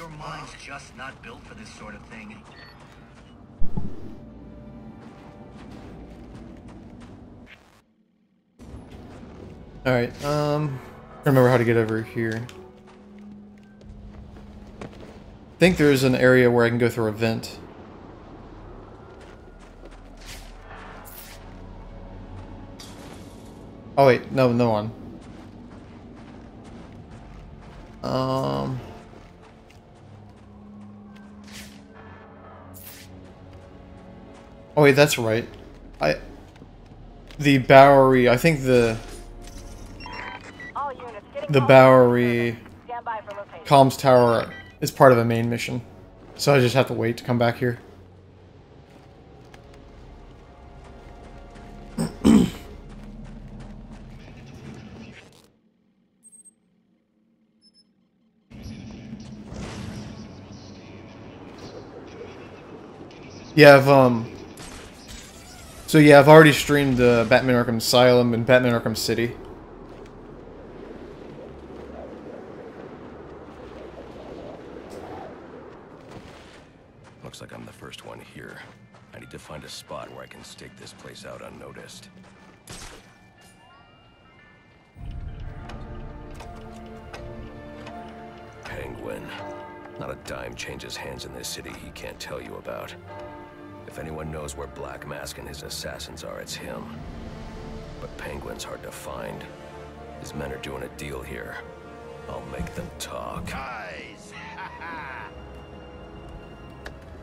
Your mind's just not built for this sort of thing. Alright, um... remember how to get over here. I think there's an area where I can go through a vent. Oh wait, no, no one. Um... Oh wait, that's right. I... The Bowery, I think the... The Bowery comms tower is part of a main mission. So I just have to wait to come back here. yeah, I've, um... So yeah, I've already streamed the Batman Arkham Asylum and Batman Arkham City. Looks like I'm the first one here. I need to find a spot where I can stake this place out unnoticed. Penguin. Not a dime changes hands in this city he can't tell you about. Knows where Black Mask and his assassins are, it's him. But Penguin's hard to find. His men are doing a deal here. I'll make them talk. Guys!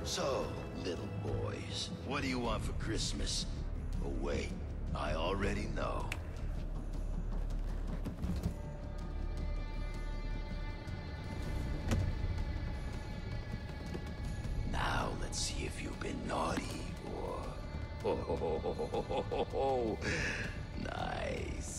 so, little boys, what do you want for Christmas? Oh wait, I already know. Now let's see if you've been naughty ho. Nice.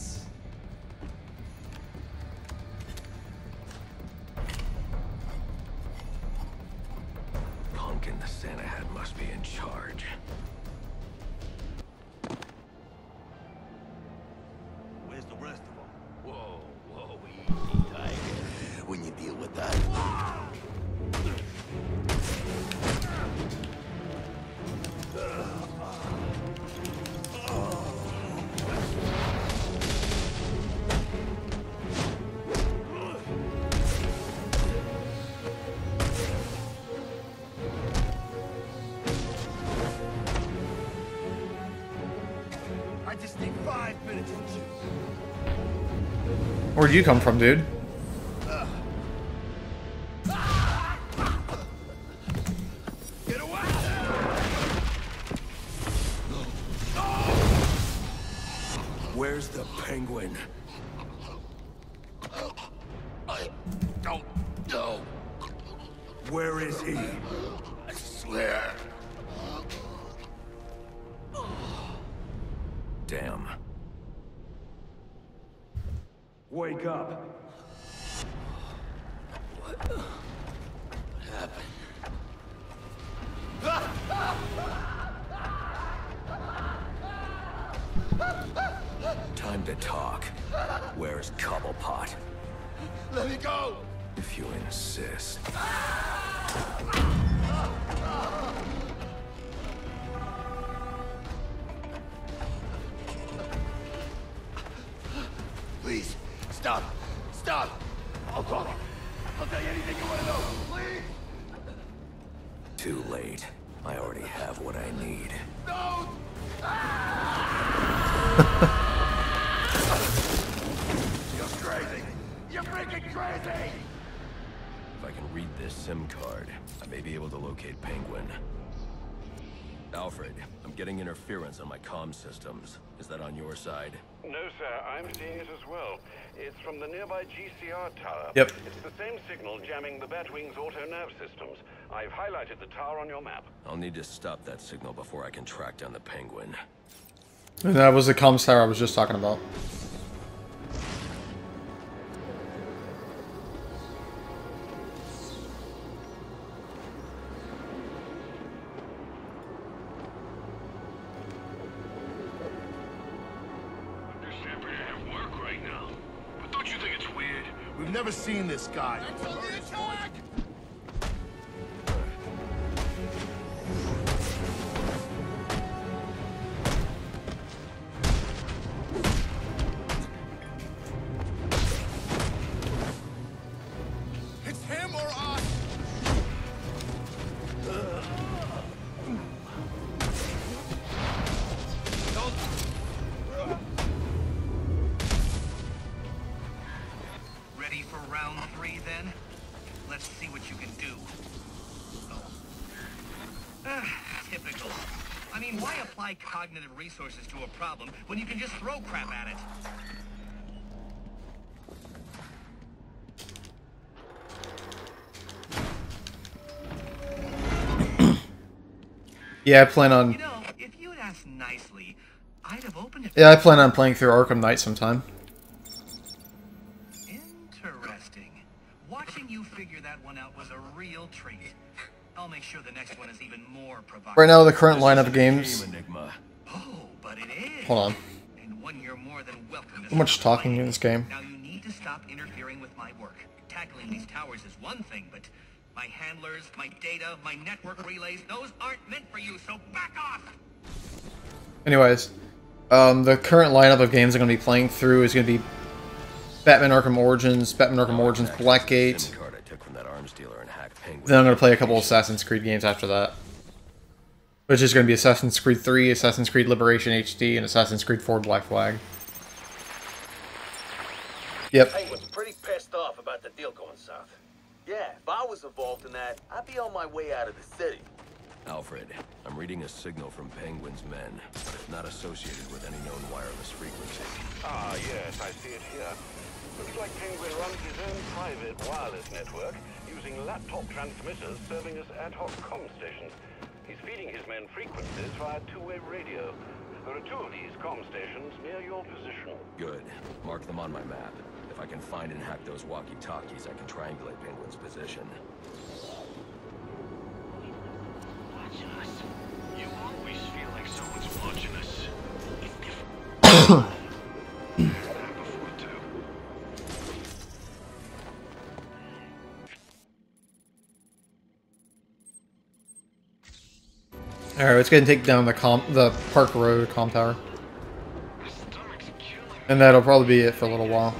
Where'd you come from, dude? Where's the penguin? I don't know. Where is he? Please, stop. Stop. I'll talk. I'll tell you anything you want to know. Please. Too late. I already have what I need. No. You're crazy. You're freaking crazy. If I can read this SIM card, I may be able to locate Penguin. Alfred, I'm getting interference on my comm systems. Is that on your side? No, sir. I'm seeing it as well. It's from the nearby GCR tower. Yep. It's the same signal jamming the Batwing's auto-nav systems. I've highlighted the tower on your map. I'll need to stop that signal before I can track down the Penguin. And that was the comms tower I was just talking about. Now. But don't you think it's weird? We've never seen this guy. Resources to a problem when you can just throw crap at it? Yeah, I plan on. You know, if you had asked nicely, I'd have opened it. Yeah, I plan on playing through Arkham Knight sometime. Interesting. Watching you figure that one out was a real treat. I'll make sure the next one is even more provocative. Right now, the current lineup of games. game, Enigma. Hold on. And one you're more than welcome to How much talking in this game? Now you need to stop interfering with my work. Tackling these towers is one thing, but my handlers, my data, my network relays, those aren't meant for you, so back off! Anyways, um, the current lineup of games I'm going to be playing through is going to be Batman Arkham Origins, Batman Arkham Origins Access to the Blackgate. SIM card I took from that arms dealer and hacked Penguin. Then I'm going to play a couple Assassin's Creed games after that. Which is going to be Assassin's Creed 3, Assassin's Creed Liberation HD, and Assassin's Creed 4 Black Flag. Yep. Penguin's pretty pissed off about the deal going south. Yeah, if I was involved in that, I'd be on my way out of the city. Alfred, I'm reading a signal from Penguin's men, but it's not associated with any known wireless frequency. Ah, yes, I see it here. Looks like Penguin runs his own private wireless network using laptop transmitters serving as ad hoc comm stations. He's feeding his men frequencies via two-way radio. There are two of these comm stations near your position. Good. Mark them on my map. If I can find and hack those walkie-talkies, I can triangulate Penguin's position. Watching us. You always feel like someone's watching us. Alright, let's go and take down the com the Park Row comp tower. And that'll probably be it for a little while.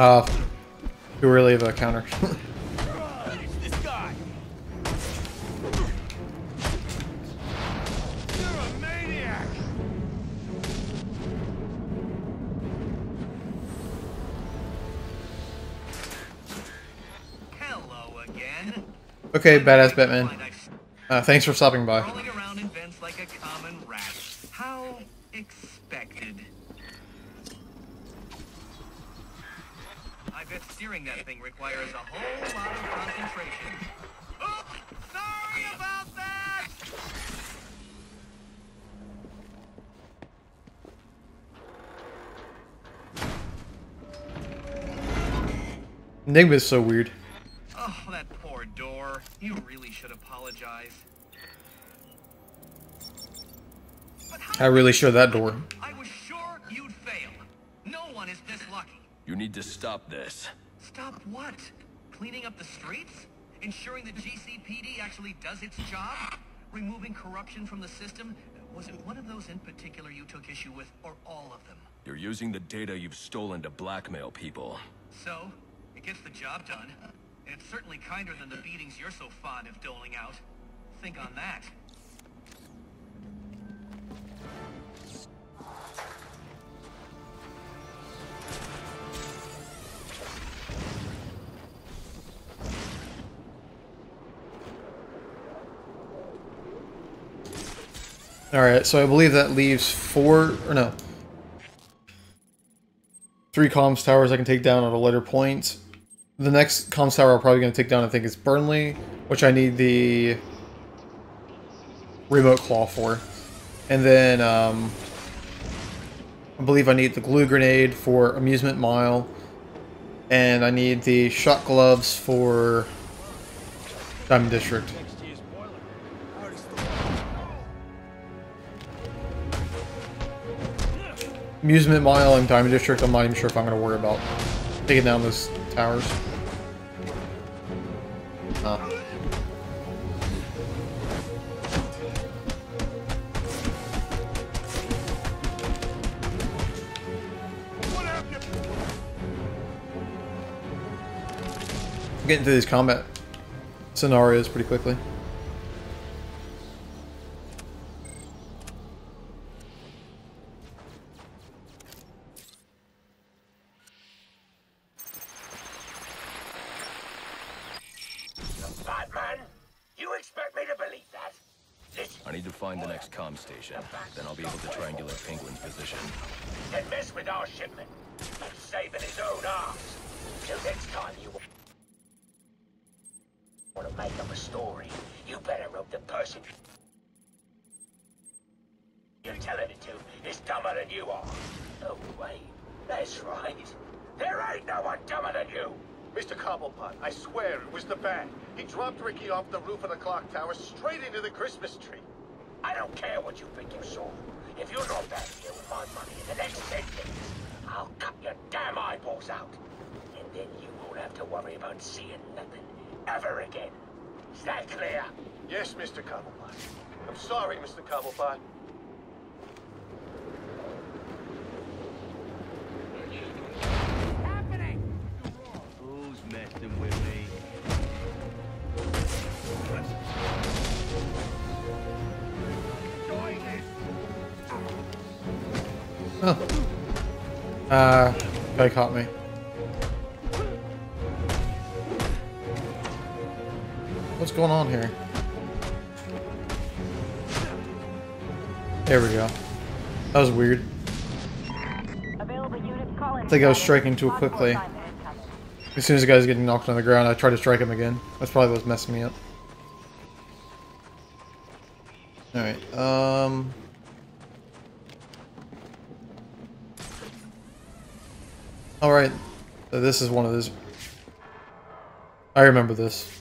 Uh, who really have a counter? This guy! You're a maniac. Hello again. okay, badass Batman. Uh, thanks for stopping by. Bet steering that thing requires a whole lot of concentration. Oops! Sorry about that! Enigma's so weird. Oh, that poor door. You really should apologize. I really showed that door. Need to stop this. Stop what? Cleaning up the streets? Ensuring the GCPD actually does its job? Removing corruption from the system? Was it one of those in particular you took issue with, or all of them? You're using the data you've stolen to blackmail people. So, it gets the job done. And it's certainly kinder than the beatings you're so fond of doling out. Think on that. Alright, so I believe that leaves four, or no. Three comms towers I can take down at a later point. The next comms tower I'm probably going to take down, I think, is Burnley, which I need the remote claw for. And then, um, I believe I need the glue grenade for Amusement Mile. And I need the shock gloves for Diamond District. Amusement Mile and Diamond District, I'm not even sure if I'm going to worry about taking down those towers. Uh. Getting through these combat scenarios pretty quickly. No one dumber than you. Mr. Cobblepot, I swear it was the bat. He dropped Ricky off the roof of the clock tower straight into the Christmas tree. I don't care what you think you saw. If you're not back here with my money in the next ten days, I'll cut your damn eyeballs out. And then you won't have to worry about seeing nothing ever again. Is that clear? Yes, Mr. Cobblepot. I'm sorry, Mr. Cobblepot. Uh, guy caught me. What's going on here? There we go. That was weird. I think I was striking too quickly. As soon as the guy's getting knocked on the ground, I try to strike him again. That's probably what's messing me up. Alright, um... Alright, so this is one of those. I remember this.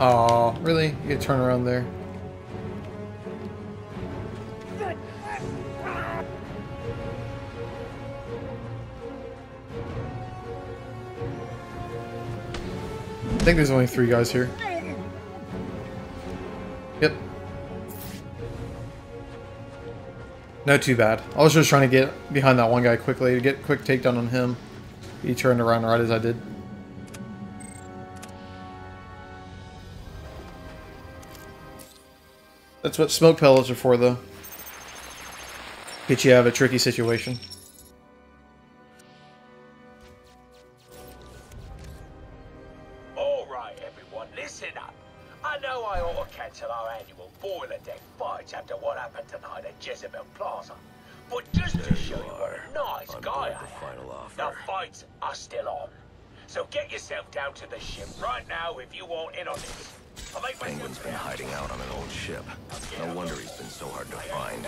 Oh, really? You turn around there. I think there's only three guys here. Yep. No, too bad. I was just trying to get behind that one guy quickly to get quick takedown on him. He turned around right as I did. That's what smoke pellets are for, though. Get you out of a tricky situation. All right, everyone, listen up. I know I ought to cancel our annual boiler deck fights after what happened tonight at Jezebel Plaza. But just to show you what a nice On guy I the am, final offer. the fights are still on. So get yourself down to the ship right now if you want in on this. Penguin's been hiding out on an old ship. No wonder he's been so hard to find.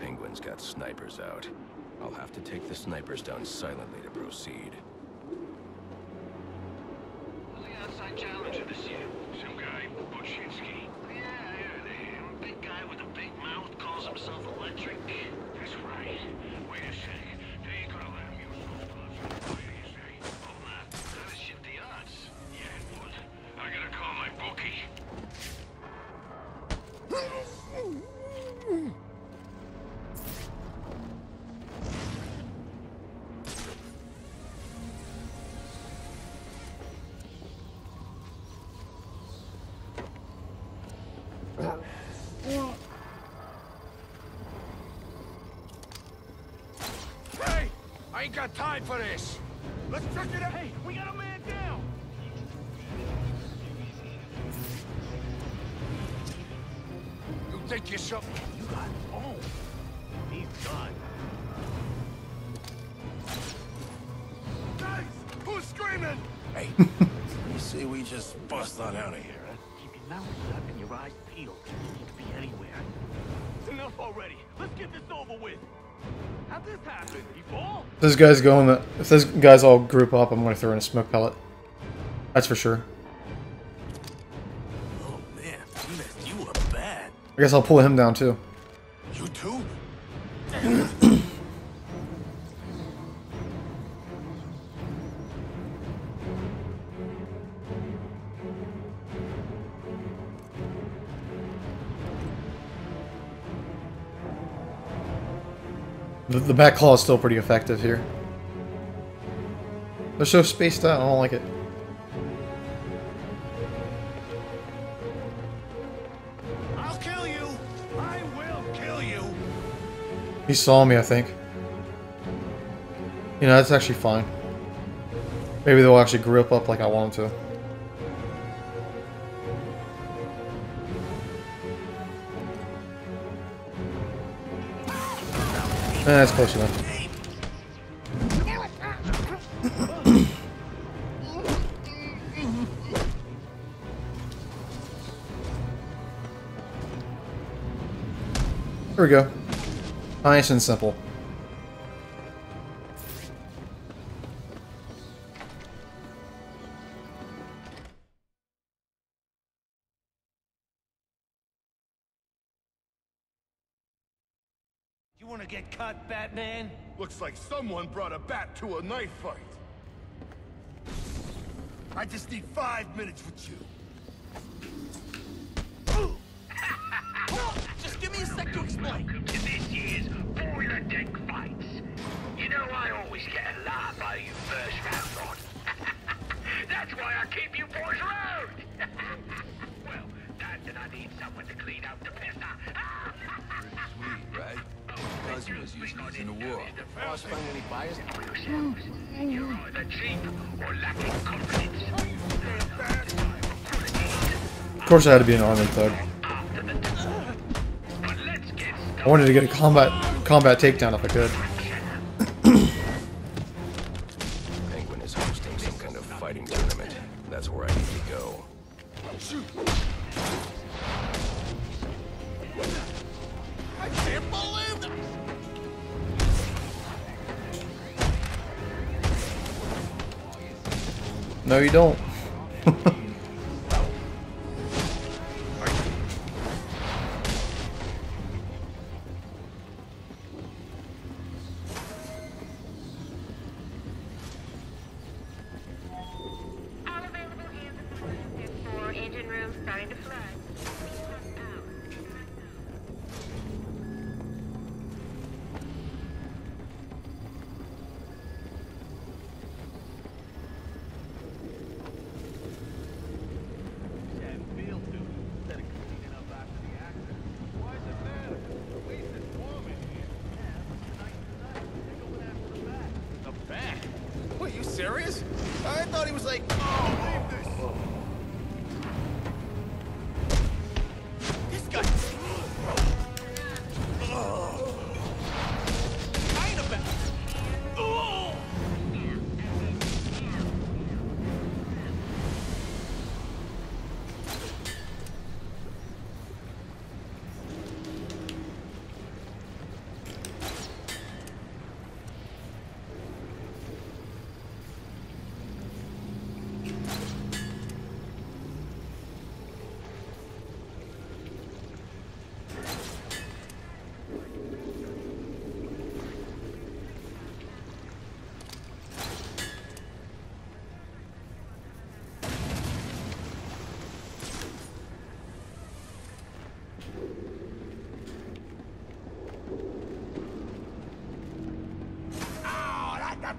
Penguin's got snipers out. I'll have to take the snipers down silently to proceed. The outside challenger this year? Some guy, Buchinsky. Yeah, I heard of him. Big guy with a big himself electric. That's right. I ain't got time for this. Let's check it out. Hey, we got a man down. You think yourself? You got owned. He's gone. Guys, who's screaming? Hey, you see, we just bust on out of here. Keep your mouth shut and your eyes peeled. You need to be anywhere. It's enough already. Let's get this over with. If those guys go in the, if those guys all group up, I'm gonna throw in a smoke pellet. That's for sure. Oh man, you bad. I guess I'll pull him down too. You too? The, the Batclaw is still pretty effective here. They're so spaced out, I don't like it. I'll kill you! I will kill you! He saw me, I think. You know, that's actually fine. Maybe they'll actually group up like I want them to. That's close enough. There we go. Nice and simple. Batman? Looks like someone brought a bat to a knife fight. I just need five minutes with you. Just give me a sec to explain. Welcome to this year's Boiler Deck Fights. You know I always get a laugh out of you first round on. That's why I keep you boys around. well, that and I need someone to clean out the piss. Sweet, right? Cousin was using in the war. Find any buyers? You're cheap or lacking confidence. Of course I had to be an armored thug. I wanted to get a combat combat takedown if I could. Don't.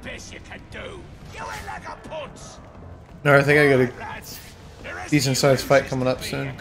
Best you can do. You ain't like a punch. No, I think I got a decent sized fight coming up soon.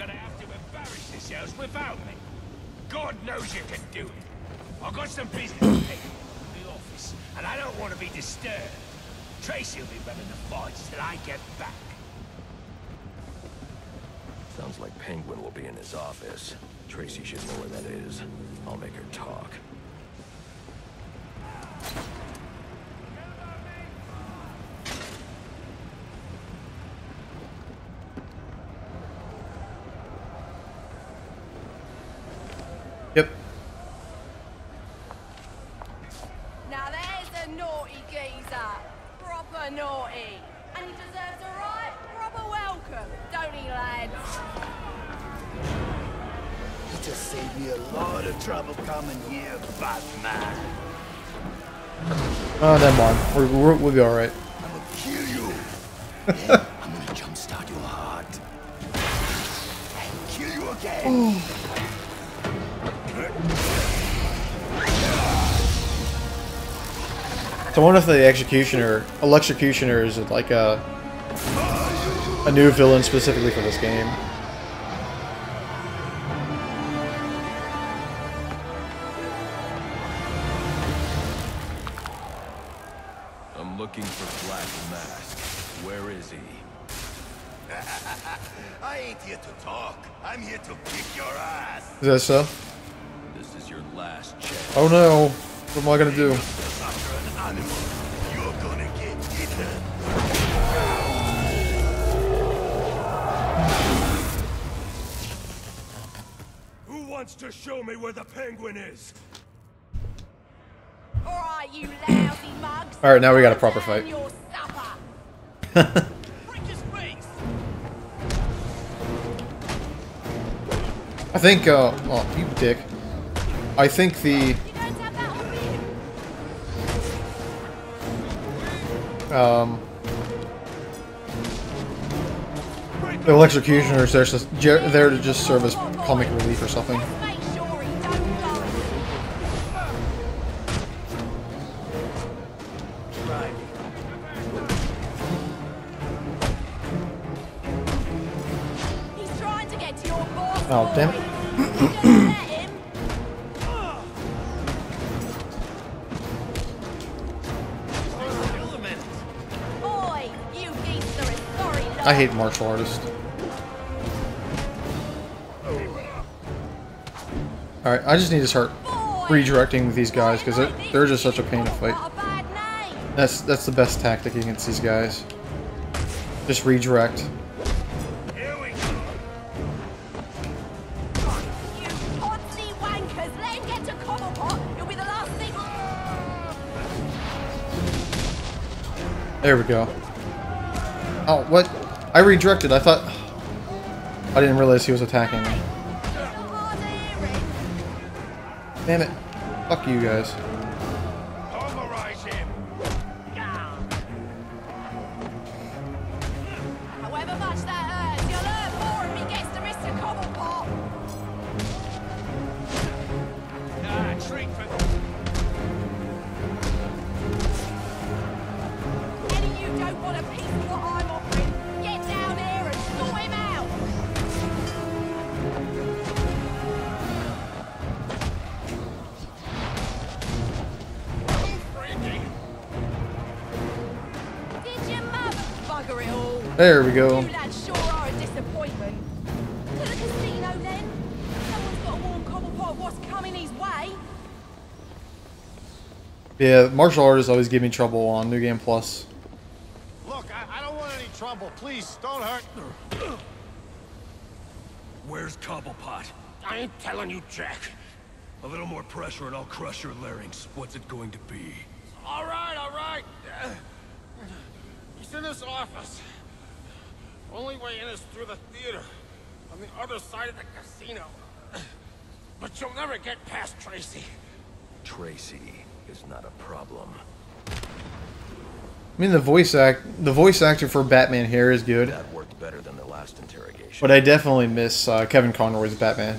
Trouble coming here, Batman. Oh, never mind. We're, we're, we'll be alright. I'm gonna kill you. Then I'm gonna jumpstart your heart. And kill you again. So I wonder if the executioner, electrocutioner, is like a a new villain specifically for this game. Looking for Black Mask. Where is he? I ain't here to talk. I'm here to kick your ass. Is that so? This is your last chance. Oh no! What am I gonna do? Just after an animal. You're gonna get eaten. Who wants to show me where the penguin is? Alright, you lousy mugs. Alright, now we got a proper fight. Your supper. Break his face! I think, uh, oh, you dick. I think the, You don't have that on you. um, the electrocutioners are just to just serve as comic relief or something. Oh, damn it. I hate martial artists. Alright, I just need to start redirecting with these guys because they're, they're just such a pain to fight. That's that's the best tactic against these guys. Just redirect. There we go. Oh, what? I redirected. I thought... I didn't realize he was attacking me. Damn it. Fuck you guys. Coming we go. Yeah, martial artists always give me trouble on New Game Plus. Look, I, I don't want any trouble. Please, don't hurt. Where's Cobblepot? I ain't telling you, Jack. A little more pressure and I'll crush your larynx. What's it going to be? All right, all right. He's in his office. Only way in is through the theater, on the other side of the casino. But you'll never get past Tracy. Tracy is not a problem. I mean, the voice act, the voice actor for Batman here is good, That worked better than the last interrogation. but I definitely miss uh, Kevin Conroy's Batman.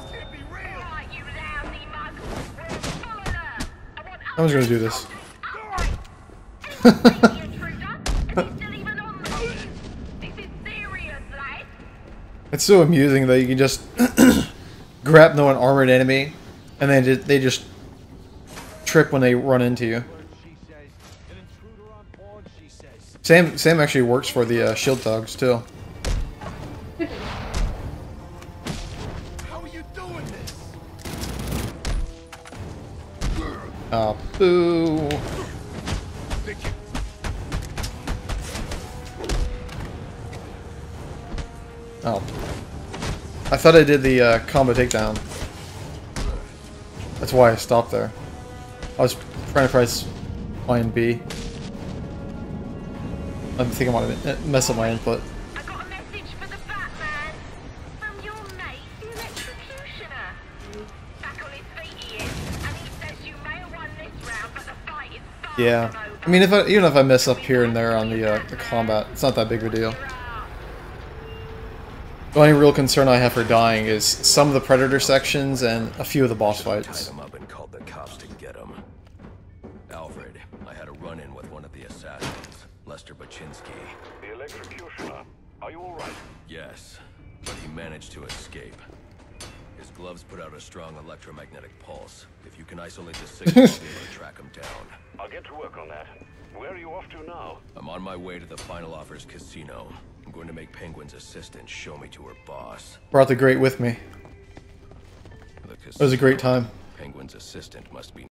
the gonna do this. It's so amusing that you can just grab no an armored enemy, and then ju- they just trip when they run into you. Same same actually works for the uh, shield thugs too. Boo. Oh. I thought I did the uh, combo takedown. That's why I stopped there. I was trying to press line B. I'm thinking I might to mess up my input. Yeah. I mean, if I, even if I mess up here and there on the uh, the combat, it's not that big of a deal. The only real concern I have for dying is some of the Predator sections and a few of the boss Tied fights. him up and called the cops to get him. Alfred, I had a run-in with one of the assassins, Lester Buchinsky. The electrocutioner. Are you all right? Yes, but he managed to escape. His gloves put out a strong electromagnetic pulse. If you can isolate the signal, I'll be able to track him down. I'll get to work on that. Where are you off to now? I'm on my way to the Final Offers Casino. I'm going to make Penguin's assistant show me to her boss. Brought the great with me. The It was a great time. Penguin's assistant must be